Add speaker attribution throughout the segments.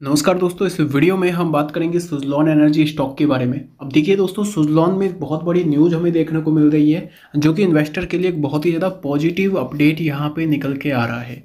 Speaker 1: नमस्कार दोस्तों, इस वीडियो में हम बात करेंगे सुजलॉन एनर्जी स्टॉक के बारे में। अब देखिए दोस्तों, सुजलॉन में एक बहुत बड़ी न्यूज़ हमें देखने को मिल रही है, जो कि इन्वेस्टर के लिए एक बहुत ही ज़्यादा पॉजिटिव अपडेट यहाँ पे निकल के आ रहा है।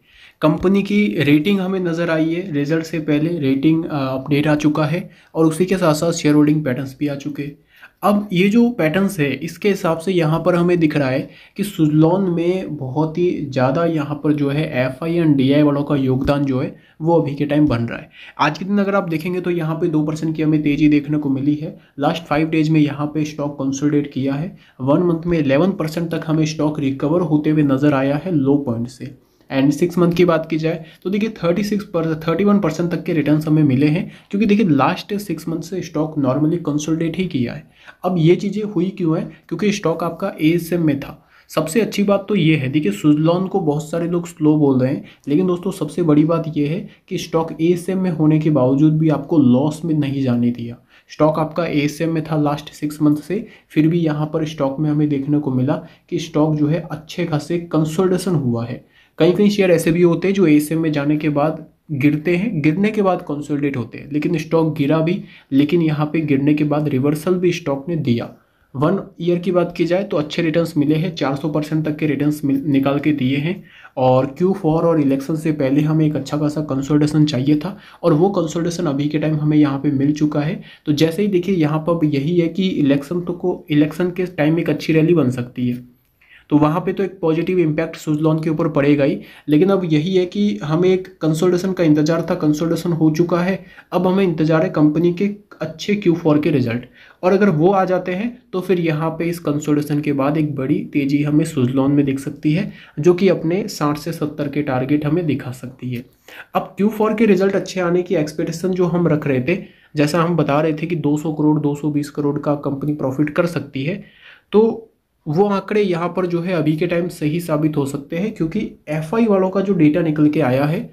Speaker 1: कंपनी की रेटिंग हमें नज़र आई है, रिज़ल्ट से पहले रेटिंग अपडेट आ चुका है और उसी के साथ साथ शेयर होल्डिंग पैटर्न भी आ चुके हैं। अब ये जो पैटर्न्स है, इसके हिसाब से यहाँ पर हमें दिख रहा है कि सुजलॉन में बहुत ही ज़्यादा यहाँ पर जो है F I and D I वालों का योगदान जो है, वो अभी के टाइम बन रहा है। आज के दिन अगर आप देखेंगे तो यहाँ पे दो परसेंट की हमें तेज़ी देखने को मिली है। लास्ट फाइव डेज़ में यहाँ पे स्टॉक कंसोलिडेट किया है। वन मंथ में इलेवन परसेंट तक हमें स्टॉक रिकवर होते हुए नज़र आया है लो पॉइंट से। एंड सिक्स मंथ की बात की जाए तो देखिए थर्टी सिक्स पर थर्टी वन परसेंट तक के रिटर्न हमें मिले हैं, क्योंकि देखिए लास्ट सिक्स मंथ से स्टॉक नॉर्मली कंसोलिडेट ही किया है। अब ये चीज़ें हुई क्यों है? क्योंकि स्टॉक आपका ए में था। सबसे अच्छी बात तो ये है, देखिए सुजलॉन को बहुत सारे लोग स्लो बोल रहे हैं, लेकिन दोस्तों सबसे बड़ी बात ये है कि स्टॉक एएसएम में होने के बावजूद भी आपको लॉस में नहीं जाने दिया। स्टॉक आपका एएसएम में था लास्ट सिक्स मंथ से, फिर भी यहाँ पर स्टॉक में हमें देखने को मिला कि स्टॉक जो है अच्छे खासे कंसोल्टेशन हुआ है। कई कई शेयर ऐसे भी होते हैं जो ए में जाने के बाद गिरते हैं। गिरने के बाद कंसोलिडेट होते हैं। लेकिन स्टॉक गिरा भी, लेकिन यहाँ पे गिरने के बाद रिवर्सल भी स्टॉक ने दिया। वन ईयर की बात की जाए तो अच्छे रिटर्न्स मिले हैं। 400 परसेंट तक के रिटर्न्स निकाल के दिए हैं। और क्यू फोर और इलेक्शन से पहले हमें एक अच्छा खासा कंसोलिडेशन चाहिए था। और वो कंसोलिडेशन अभी के टाइम हमें यहाँ पे मिल चुका है। तो जैसे ही देखिए, यहाँ पर यही है कि इलेक्शन तो को इलेक्शन के टाइम एक अच्छी रैली बन सकती है। तो वहाँ पे तो एक पॉजिटिव इम्पैक्ट सुजलॉन के ऊपर पड़ेगा ही। लेकिन अब यही है कि हमें एक कंसोल्टेशन का इंतज़ार था कंसोल्टेशन हो चुका है। अब हमें इंतज़ार है कंपनी के अच्छे क्यू फोर के रिज़ल्ट और अगर वो आ जाते हैं तो फिर यहाँ पे इस कंसोल्टेशन के बाद एक बड़ी तेज़ी हमें सुजलॉन में दिख सकती है, जो कि अपने साठ से सत्तर के टारगेट हमें दिखा सकती है। अब क्यू फोर के रिज़ल्ट अच्छे आने की एक्सपेक्टेशन जो हम रख रहे थे, जैसा हम बता रहे थे कि 200 करोड़ 220 करोड़ का कंपनी प्रॉफिट कर सकती है तो वो आंकड़े यहाँ पर जो है अभी के टाइम सही साबित हो सकते हैं, क्योंकि एफआई वालों का जो डेटा निकल के आया है,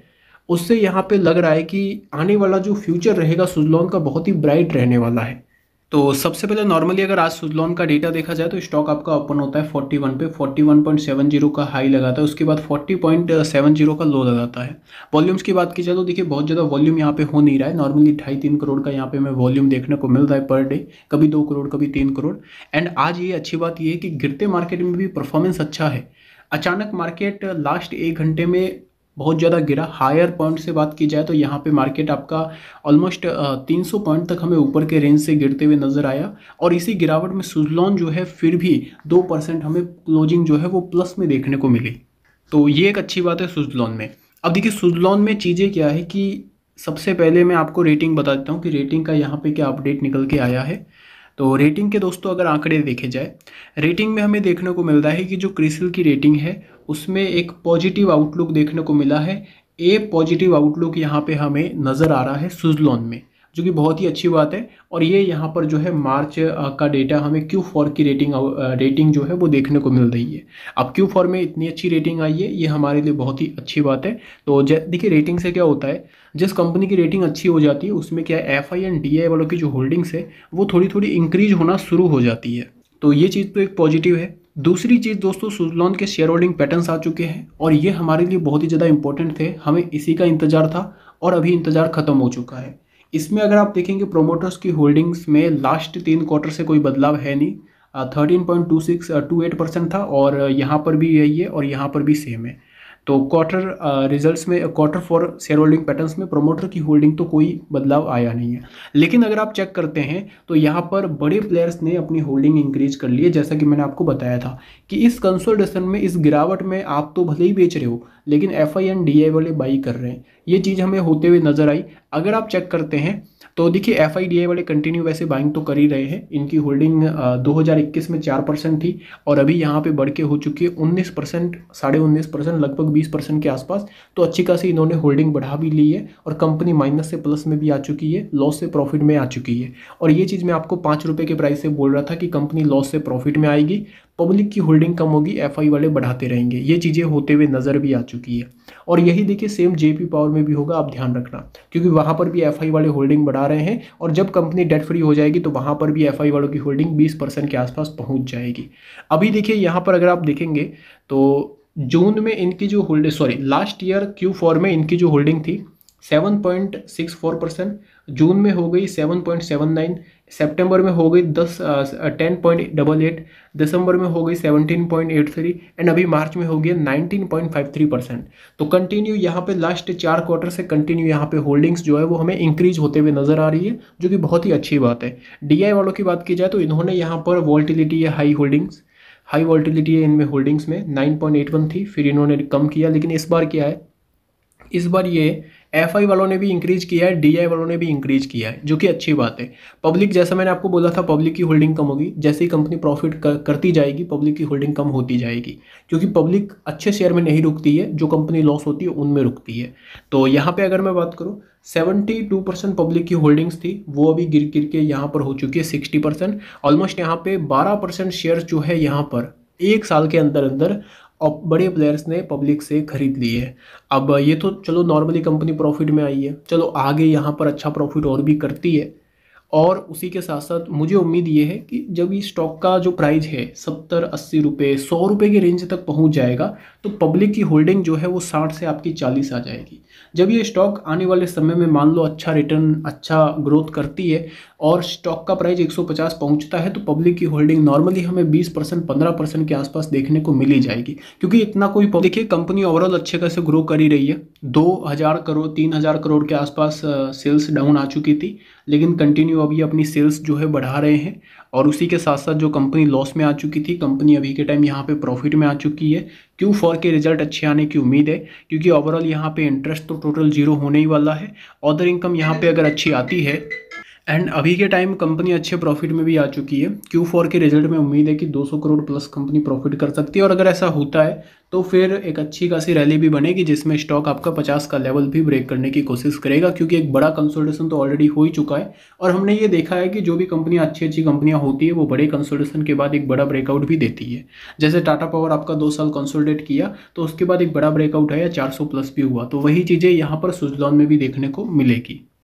Speaker 1: उससे यहाँ पे लग रहा है कि आने वाला जो फ्यूचर रहेगा सुजलॉन का बहुत ही ब्राइट रहने वाला है। तो सबसे पहले नॉर्मली अगर आज सुजलॉन का डेटा देखा जाए तो स्टॉक आपका ओपन होता है 41 पे। 41.70 का हाई लगाता है, उसके बाद 40.70 का लो लगाता है। वॉल्यूम्स की बात की जाए तो देखिए बहुत ज़्यादा वॉल्यूम यहाँ पे हो नहीं रहा है। नॉर्मली ढाई तीन करोड़ का यहाँ पे हमें वॉल्यूम देखने को मिल रहा है पर डे कभी दो करोड़ कभी तीन करोड़ एंड आज ये अच्छी बात ये है कि गिरते मार्केट में भी परफॉर्मेंस अच्छा है। अचानक मार्केट लास्ट एक घंटे में बहुत ज़्यादा गिरा। हायर पॉइंट से बात की जाए तो यहाँ पे मार्केट आपका ऑलमोस्ट तीन सौ पॉइंट तक हमें ऊपर के रेंज से गिरते हुए नज़र आया और इसी गिरावट में सुजलॉन जो है फिर भी दो परसेंट हमें क्लोजिंग जो है वो प्लस में देखने को मिली। तो ये एक अच्छी बात है सुजलॉन में। अब देखिए सुजलॉन में चीज़ें क्या है कि सबसे पहले मैं आपको रेटिंग बता देता हूँ कि रेटिंग का यहाँ पे क्या अपडेट निकल के आया है। तो रेटिंग के दोस्तों अगर आंकड़े देखे जाए रेटिंग में हमें देखने को मिलता है कि जो क्रिसिल की रेटिंग है उसमें एक पॉजिटिव आउटलुक देखने को मिला है। ए पॉजिटिव आउटलुक यहाँ पे हमें नज़र आ रहा है सुजलॉन में, जो कि बहुत ही अच्छी बात है। और ये यहाँ पर जो है मार्च का डेटा हमें क्यू फॉर की रेटिंग रेटिंग जो है वो देखने को मिल रही है। अब क्यू फोर में इतनी अच्छी रेटिंग आई है, ये हमारे लिए बहुत ही अच्छी बात है। तो देखिए रेटिंग से क्या होता है? जिस कंपनी की रेटिंग अच्छी हो जाती है, उसमें क्या है? F I and D I वालों की जो होल्डिंग्स है, वो थोड़ी थोड़ी इंक्रीज होना शुरू हो जाती है। तो ये चीज़ तो एक पॉजिटिव है। दूसरी चीज़ दोस्तों सुजलॉन के शेयर होल्डिंग पैटर्न्स आ चुके हैं और ये हमारे लिए बहुत ही ज़्यादा इंपॉर्टेंट थे। हमें इसी का इंतज़ार था और अभी इंतज़ार ख़त्म हो चुका है। इसमें अगर आप देखेंगे प्रोमोटर्स की होल्डिंग्स में लास्ट तीन क्वार्टर से कोई बदलाव है नहीं। Thirteen point two six two eight percent था और यहाँ पर भी यही है और यहाँ पर भी सेम है। तो क्वार्टर रिजल्ट्स में quarter four share holding patterns में प्रोमोटर की होल्डिंग तो कोई बदलाव आया नहीं है। लेकिन अगर आप चेक करते हैं तो यहाँ पर बड़े प्लेयर्स ने अपनी होल्डिंग इंक्रीज कर ली है, जैसा कि मैंने आपको बताया था कि इस कंसोल्टेशन में, इस गिरावट में आप तो भले ही बेच रहे हो, लेकिन एफ़ आई डी आई वाले बाई कर रहे हैं। ये चीज़ हमें होते हुए नज़र आई। अगर आप चेक करते हैं तो देखिए एफ़ आई डी आई वाले कंटिन्यू वैसे बाइंग तो कर ही रहे हैं। इनकी होल्डिंग दो हज़ार इक्कीस में चार परसेंट थी और अभी यहाँ पे बढ़ के हो चुकी है उन्नीस परसेंट, साढ़े उन्नीस परसेंट, लगभग बीस परसेंट के आसपास। तो अच्छी खासी इन्होंने होल्डिंग बढ़ा भी ली है और कंपनी माइनस से प्लस में भी आ चुकी है लॉस से प्रॉफिट में आ चुकी है। और ये चीज़ मैं आपको पाँच रुपये के प्राइस से बोल रहा था कि कंपनी लॉस से प्रॉफिट में आएगी। पब्लिक की होल्डिंग कम होगी एफआई वाले बढ़ाते रहेंगे। ये चीज़ें होते हुए नज़र भी आ चुकी है। और यही देखिए सेम जेपी पावर में भी होगा, आप ध्यान रखना। क्योंकि वहाँ पर भी एफआई वाले होल्डिंग बढ़ा रहे हैं और जब कंपनी डेट फ्री हो जाएगी तो वहाँ पर भी एफआई वालों की होल्डिंग बीस के आसपास पहुँच जाएगी। अभी देखिए, यहाँ पर अगर आप देखेंगे तो जून में इनकी जो holding sorry last year Q four में इनकी जो होल्डिंग थी seven point six four percent. June में हो गई सेवन पॉइंट सेवन नाइन सितंबर में हो गई दस टेन पॉइंट डबल एट, दिसंबर में हो गई seventeen point eight three, and अभी मार्च में हो गया nineteen point five three percent. तो कंटिन्यू यहाँ पे लास्ट चार क्वार्टर से कंटिन्यू यहाँ पे होल्डिंग्स जो है वो हमें इंक्रीज होते हुए नज़र आ रही है, जो कि बहुत ही अच्छी बात है। डीआई वालों की बात की जाए तो इन्होंने यहाँ पर वॉल्टिलिटी है हाई होल्डिंग्स हाई वॉल्टिलिटी है इनमें होल्डिंग्स में नाइन पॉइंट एट वन थी, फिर इन्होंने कम किया, लेकिन इस बार क्या है? इस बार ये एफ़ आई वालों ने भी इंक्रीज किया है डी आई वालों ने भी इंक्रीज किया है जो कि अच्छी बात है। पब्लिक जैसा मैंने आपको बोला था पब्लिक की होल्डिंग कम होगी। जैसे ही कंपनी प्रॉफिट कर, करती जाएगी पब्लिक की होल्डिंग कम होती जाएगी। क्योंकि पब्लिक अच्छे शेयर में नहीं रुकती है जो कंपनी लॉस होती है उनमें रुकती है। तो यहाँ पर अगर मैं बात करूँ सेवेंटी टू परसेंट पब्लिक की होल्डिंग्स थी वो अभी गिर गिर के यहाँ पर हो चुकी है सिक्सटी परसेंट ऑलमोस्ट यहाँ पे बारह परसेंट शेयर जो है यहाँ पर एक साल के अंदर अंदर और बड़े प्लेयर्स ने पब्लिक से खरीद लिए अब ये तो चलो नॉर्मली कंपनी प्रॉफिट में आई है। चलो आगे यहाँ पर अच्छा प्रॉफिट और भी करती है। और उसी के साथ साथ मुझे उम्मीद ये है कि जब ये स्टॉक का जो प्राइस है, सत्तर, अस्सी रुपये सौ रुपये के रेंज तक पहुँच जाएगा तो पब्लिक की होल्डिंग जो है वो साठ से आपकी चालीस आ जाएगी। जब ये स्टॉक आने वाले समय में मान लो अच्छा रिटर्न अच्छा ग्रोथ करती है और स्टॉक का प्राइस 150 पहुँचता है तो पब्लिक की होल्डिंग नॉर्मली हमें 20 परसेंट, पंद्रह परसेंट के आसपास देखने को मिली जाएगी। क्योंकि इतना कोई देखिए कंपनी ओवरऑल अच्छे खासे ग्रो कर ही रही है। दो हज़ार करोड़, तीन हज़ार करोड़ के आसपास सेल्स डाउन आ चुकी थी, लेकिन कंटिन्यू अभी अपनी सेल्स जो है बढ़ा रहे हैं। और उसी के साथ साथ जो कंपनी लॉस में आ चुकी थी कंपनी अभी के टाइम यहाँ पे प्रॉफिट में आ चुकी है। क्यू फॉर के रिज़ल्ट अच्छे आने की उम्मीद है, क्योंकि ओवरऑल यहाँ पे इंटरेस्ट तो टोटल ज़ीरो होने ही वाला है। अदर इनकम यहाँ पे अगर अच्छी आती है एंड अभी के टाइम कंपनी अच्छे प्रॉफिट में भी आ चुकी है। क्यू फोर के रिज़ल्ट में उम्मीद है कि 200 करोड़ प्लस कंपनी प्रॉफिट कर सकती है। और अगर ऐसा होता है तो फिर एक अच्छी खासी रैली भी बनेगी, जिसमें स्टॉक आपका 50 का लेवल भी ब्रेक करने की कोशिश करेगा, क्योंकि एक बड़ा कंसोल्टेशन तो ऑलरेडी हो ही चुका है। और हमने ये देखा है कि जो भी कंपनियाँ अच्छी अच्छी कंपनियाँ होती है, वो बड़े कंसोल्टेशन के बाद एक बड़ा ब्रेकआउट भी देती है। जैसे टाटा पावर आपका दो साल कंसोल्टेट किया तो उसके बाद एक बड़ा ब्रेकआउट है या चार सौ प्लस भी हुआ। तो वही चीज़ें यहाँ पर सुजलॉन में भी देखने को मिलेगी।